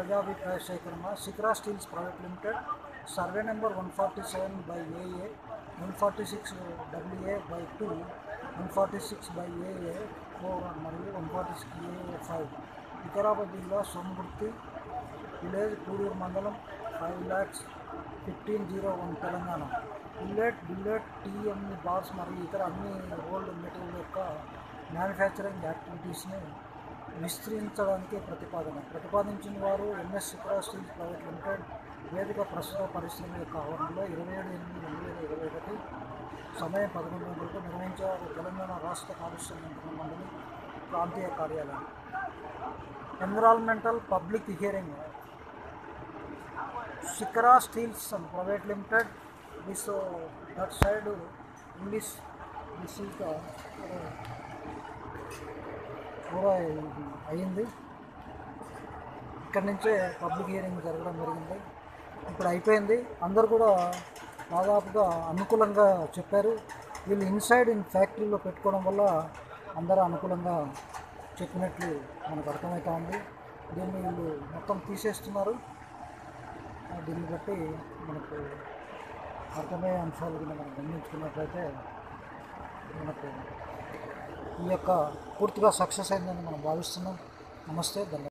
ప్రజాభిప్రాయ సేకరణ Shikhara steels private limited survey number one forty seven by A A one forty six W A by two one forty six by A A four మరియు one forty six A A five. Vikarabad జిల్లా Somagurthi village Pudur మండలం five lakhs fifteen zero one Telangana. Bullet bullet T M E bars మరియు ఇతర అన్ని old material యొక్క manufacturing యాక్టివిటీస్ని విస్తరించడానికి ప్రతిపాదన. ప్రతిపాదించిన వారు MS Shikhara steel private limited వేదిక ప్రస్తుత పరిశ్రమ యొక్క ఆవరణలో ఇరవై ఏడు ఎనిమిది రెండు వేల ఇరవై ఒకటి సమయం పదకొండు గంటలకు నిర్వహించారు తెలంగాణ రాష్ట్ర కాలుష్య నియంత్రణ మండలి ప్రాంతీయ కార్యాలయం. Environmental public hearing Shikhara steels and private limited this that side English this is కూర అయింది. ఇక్కడి నుంచే పబ్లిక్ హియరింగ్ జరగడం జరిగింది. ఇప్పుడు అయిపోయింది. అందరు కూడా దాదాపుగా అనుకూలంగా చెప్పారు. వీళ్ళు ఇన్సైడ్ ఇన్ ఫ్యాక్టరీలో పెట్టుకోవడం వల్ల అందరూ అనుకూలంగా చెప్పినట్లు మనకు అర్థమవుతా ఉంది. దీన్ని వీళ్ళు మొత్తం తీసేస్తున్నారు. దీన్ని బట్టి మనకు అర్థమయ్యే అంశాలు కూడా మనం గమనించుకున్నట్లయితే మనకు ఈ యొక్క పూర్తిగా సక్సెస్ అయిందని మనం భావిస్తున్నాం. నమస్తే ధన్యవాదాలు.